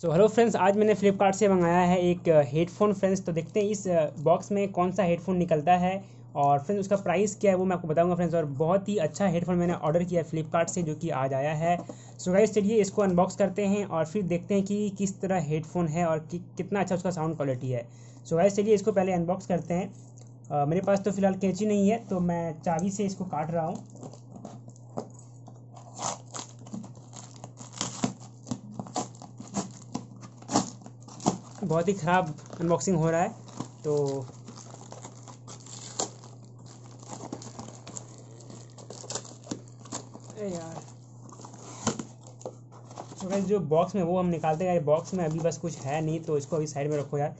So hello friends आज मैंने फ्लिपकार्ट से मंगाया है एक हेडफोन फ्रेंड्स तो देखते हैं इस बॉक्स में कौन सा हेडफोन निकलता है और फ्रेंड्स उसका प्राइस क्या है वो मैं आपको बताऊँगा फ्रेंड्स और बहुत ही अच्छा हेडफोन मैंने ऑर्डर किया फ्लिपकार्ट से जो कि आज आया है। सो गाइस चलिए इसको अनबॉक्स करते हैं और फिर देखते हैं कि किस तरह हेडफोन है और कि कितना अच्छा उसका साउंड क्वालिटी है। सो गाइस चलिए इसको पहले अनबॉक्स करते हैं। uh, मेरे पास तो फ़िलहाल कैंची नहीं है तो मैं चाबी से इसको काट रहा हूँ। बहुत ही ख़राब अनबॉक्सिंग हो रहा है तो यार। तो जो बॉक्स में वो हम निकालते हैं बॉक्स में अभी बस कुछ है नहीं तो इसको अभी साइड में रखो यार।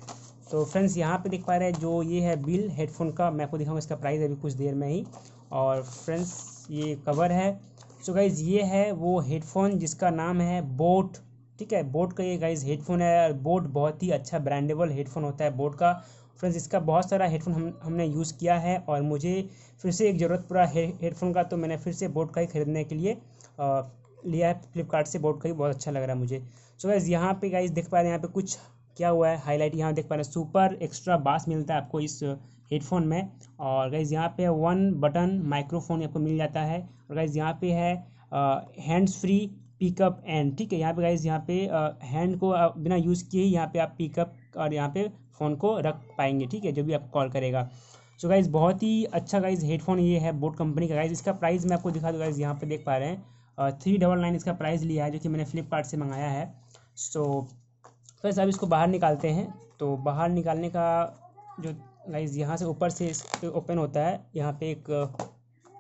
तो फ्रेंड्स यहाँ पे देख पा रहे हैं जो ये है बिल हेडफोन का, मैं आपको दिखाऊँगा इसका प्राइस अभी कुछ देर में ही। और फ्रेंड्स ये कवर है। सो गाइज़ ये है वो हेडफोन जिसका नाम है बोट ठीक है बोट का ये गाइज़ हेडफोन है बोट बहुत ही अच्छा ब्रांडेबल हेडफोन होता है बोट का। फ्रेंड्स इसका बहुत सारा हेडफोन हम हमने यूज़ किया है और मुझे फिर से एक ज़रूरत पूरा हेडफोन का तो मैंने फिर से बोट का ही ख़रीदने के लिए आ, लिया है फ्लिपकार्ट से बोट का ही बहुत अच्छा लग रहा है मुझे। सो गाइज़ यहाँ पे गाइज़ देख पा रहे हैं यहाँ पे कुछ क्या हुआ है हाईलाइट यहाँ देख पा रहे हैं सुपर एक्स्ट्रा बास मिलता है आपको इस हेडफोन में। और गाइज़ यहाँ पे वन बटन माइक्रोफोन आपको मिल जाता है। और गाइज़ यहाँ पे है हैंड्स फ्री पिकअप एंड ठीक है? यहाँ पे गाइज़ यहाँ पे हैंड को बिना यूज़ किए ही यहाँ पे आप पिकअप और यहाँ पे फ़ोन को रख पाएँगे, ठीक है? जो भी आप कॉल करेगा। सो गाइज़ बहुत ही अच्छा गाइज़ हेडफोन ये है बोट कंपनी का गाइज़ इसका प्राइस मैं आपको दिखा दूँ गाइज़ यहाँ पे देख पा रहे हैं। थ्री डबल नाइन इसका प्राइस लिया है, जो कि मैंने फ्लिपकार्ट से मंगाया है। सो फ्रेंड्स अब इसको बाहर निकालते हैं। तो बाहर निकालने का जो गाइज़ यहाँ से ऊपर से ओपन होता है। यहाँ पे एक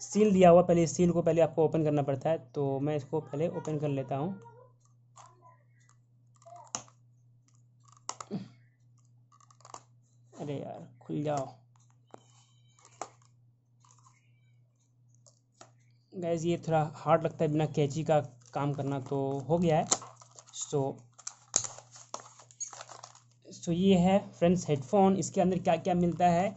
सील दिया हुआ, पहले सील को पहले आपको ओपन करना पड़ता है तो मैं इसको पहले ओपन कर लेता हूँ। अरे यार, खुल जाओ। गैस ये थोड़ा हार्ड लगता है बिना कैची का काम करना तो हो गया है। सो सो ये है फ्रेंड्स हेडफोन इसके अंदर क्या क्या मिलता है?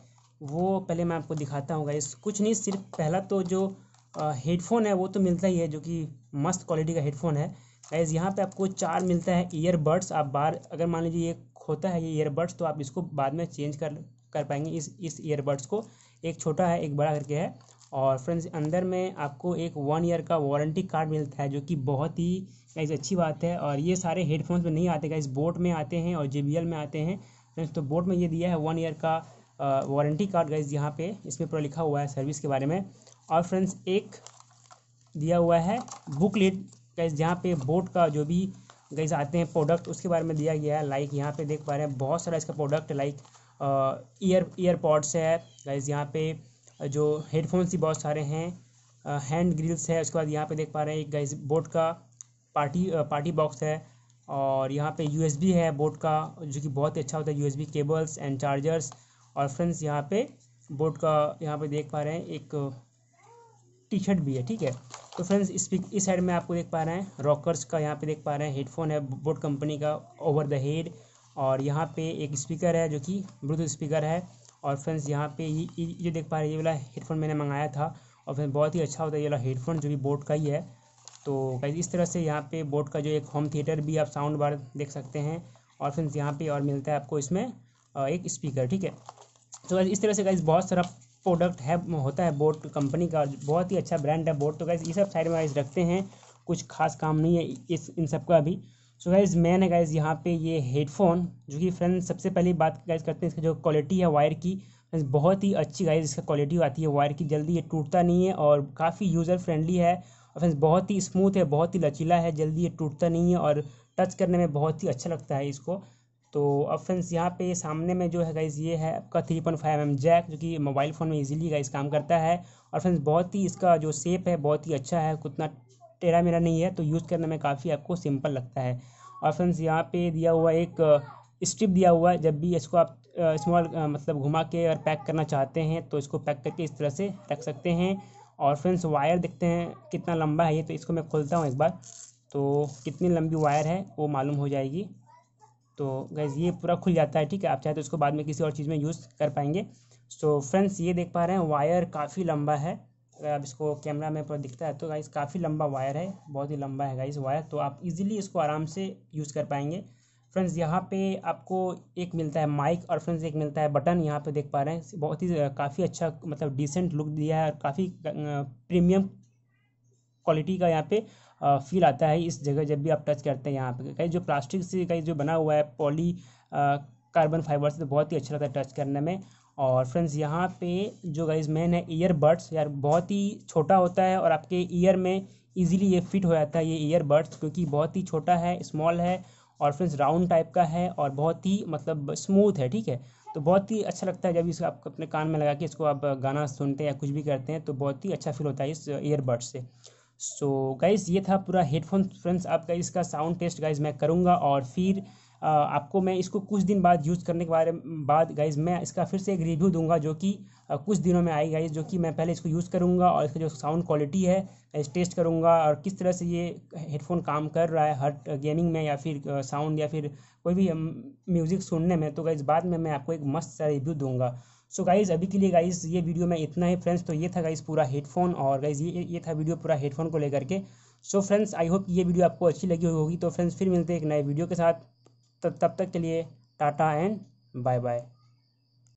वो पहले मैं आपको दिखाता हूँ गाइस कुछ नहीं, सिर्फ़ पहला तो जो हेडफोन है, वो तो मिलता ही है, जो कि मस्त क्वालिटी का हेडफोन है। गाइस यहाँ पे आपको चार मिलता है ईयरबड्स आप बार, अगर मान लीजिए ये खोता है ये ईयरबड्स तो आप इसको बाद में चेंज कर कर पाएँगे इस इस ईयरबड्स को। एक छोटा है, एक बड़ा करके है। और फ्रेंड्स अंदर में आपको एक वन ईयर का वारंटी कार्ड मिलता है, जो कि बहुत ही गाइज़ अच्छी बात है। और ये सारे हेडफोन्स में नहीं आते गाइज़ बोट में आते हैं और JBL में आते हैं। फ्रेंड्स तो बोट में ये दिया है वन ईयर का वारंटी कार्ड गाइज़ यहाँ पे इसमें पूरा लिखा हुआ है सर्विस के बारे में। और फ्रेंड्स एक दिया हुआ है बुकलेट गाइज़ जहाँ पे बोट का जो भी गाइज़ आते हैं प्रोडक्ट उसके बारे में दिया गया है। लाइक यहाँ पे देख पा रहे हैं, बहुत सारा इसका प्रोडक्ट लाइक ईयर ईयरपॉड्स है। गाइज़ यहाँ पे जो हेडफोन्स भी बहुत सारे हैं हैंड ग्रिल्स है। उसके बाद यहाँ पे देख पा रहे हैं एक गाइज़ बोट का पार्टी पार्टी बॉक्स है। और यहाँ पे यूएसबी है बोट का, जो कि बहुत ही अच्छा होता है यूएसबी केबल्स एंड चार्जर्स और फ्रेंड्स यहाँ पे बोट का, यहाँ पे देख पा रहे हैं, एक टी शर्ट भी है, ठीक है? तो फ्रेंड्स इस इस साइड में आपको देख पा रहे हैं रॉकर्स का यहाँ पे देख पा रहे हैं हेडफोन है बोट कंपनी का ओवर द हेड और यहाँ पे एक स्पीकर है, जो कि ब्लूटूथ स्पीकर है, और फ्रेंड्स यहाँ पे ये ये देख पा रहे हैं, ये वाला हेडफोन मैंने मंगाया था, और फ्रेंड्स बहुत ही अच्छा होता है ये वाला हेडफोन जो भी बोट का ही है। तो इस तरह से यहाँ पे बोट का जो एक होम थिएटर भी आप साउंड बार देख सकते हैं, और फ्रेंड्स यहाँ पे और मिलता है आपको इसमें एक स्पीकर ठीक है? तो इस तरह से गाइज़ बहुत सारा प्रोडक्ट है, होता है बोट कंपनी का, बहुत ही अच्छा ब्रांड है बोट तो गाइज़ ये सब साइड में गाइज़ रखते हैं, कुछ खास काम नहीं है इस, इन सब का भी सो गाइज़ मैंने गाइज़ यहाँ पे ये हेडफोन जो कि फ्रेंड सबसे पहली बात गाइज़ करते हैं इसका जो क्वालिटी है वायर की बहुत ही अच्छी गाइज़ इसका क्वालिटी आती है वायर की, जल्दी ये टूटता नहीं है और काफ़ी यूज़र फ्रेंडली है। और फ्रेंड्स बहुत ही स्मूथ है, बहुत ही लचीला है, जल्दी ये टूटता नहीं है और टच करने में बहुत ही अच्छा लगता है इसको। तो अब फ्रेंड्स यहाँ पे सामने में जो है गाइज़ ये है आपका three point five M jack जो कि मोबाइल फ़ोन में इजीली गाइज़ काम करता है। और फ्रेंड्स बहुत ही इसका जो सेप है, बहुत ही अच्छा है उतना टेढ़ा मेरा नहीं है तो यूज़ करने में काफ़ी आपको सिंपल लगता है। और फ्रेंड्स यहाँ पे दिया हुआ एक स्ट्रिप दिया हुआ है, जब भी इसको आप स्मॉल मतलब घुमा के अगर पैक करना चाहते हैं तो इसको पैक करके इस तरह से रख सकते हैं। और फ्रेंड्स वायर देखते हैं कितना लंबा है ये तो इसको मैं खोलता हूँ एक बार तो कितनी लंबी वायर है, वो मालूम हो जाएगी। तो गैस ये पूरा खुल जाता है, ठीक है? आप चाहे तो इसको बाद में किसी और चीज़ में यूज़ कर पाएँगे। सो फ्रेंड्स ये देख पा रहे हैं वायर काफ़ी लंबा है। अगर आप इसको कैमरा में पूरा दिखता है तो गाइस काफ़ी लंबा वायर है, बहुत ही लंबा है गाइस वायर तो आप इजीली इसको आराम से यूज़ कर पाएँगे। फ्रेंड्स यहाँ पे आपको एक मिलता है माइक और फ्रेंड्स एक मिलता है बटन यहाँ पे देख पा रहे हैं, बहुत ही, काफ़ी अच्छा मतलब डिसेंट लुक दिया है और काफ़ी प्रीमियम क्वालिटी का यहाँ पे फील आता है इस जगह जब भी आप टच करते हैं यहाँ पे। कहीं जो प्लास्टिक से, कहीं जो बना हुआ है पॉली कार्बन फाइबर से तो बहुत ही अच्छा लगता है टच करने में। और फ्रेंड्स यहाँ पे जो गाइज़ मेन है ईयरबड्स यार, बहुत ही छोटा होता है और आपके ईयर में इजीली ये फिट हो जाता है ये ईयरबड्स क्योंकि बहुत ही छोटा है स्मॉल है और फ्रेंड्स राउंड टाइप का है और बहुत ही मतलब स्मूथ है, ठीक है? तो बहुत ही अच्छा लगता है जब इसको आप अपने कान में लगा के इसको आप गाना सुनते हैं या कुछ भी करते हैं तो बहुत ही अच्छा फील होता है इस ईयरबड्स से। सो so, गाइज़ ये था पूरा हेडफोन फ्रेंड्स आपका इसका साउंड टेस्ट गाइज़ मैं करूँगा और फिर आपको मैं इसको कुछ दिन बाद यूज़ करने के बारे बाद गाइज़ मैं इसका फिर से एक रिव्यू दूँगा जो कि कुछ दिनों में आई गाइज़ जो कि मैं पहले इसको यूज़ करूँगा और इसका जो साउंड क्वालिटी है इस टेस्ट करूँगा और किस तरह से ये हेडफोन काम कर रहा है हर गेमिंग में या फिर साउंड या फिर कोई भी म्यूज़िक सुनने में तो गाइज़ बाद में मैं आपको एक मस्त सा रिव्यू दूँगा। सो so गाइज़ अभी के लिए गाइज़ ये वीडियो में इतना ही फ्रेंड्स तो ये था गाइज़ पूरा हेडफोन और गाइज़ ये ये था वीडियो पूरा हेडफोन को लेकर के। सो फ्रेंड्स आई होप ये वीडियो आपको अच्छी लगी होगी। तो फ्रेंड्स फिर मिलते हैं एक नए वीडियो के साथ। तब तक के लिए टाटा एंड बाय बाय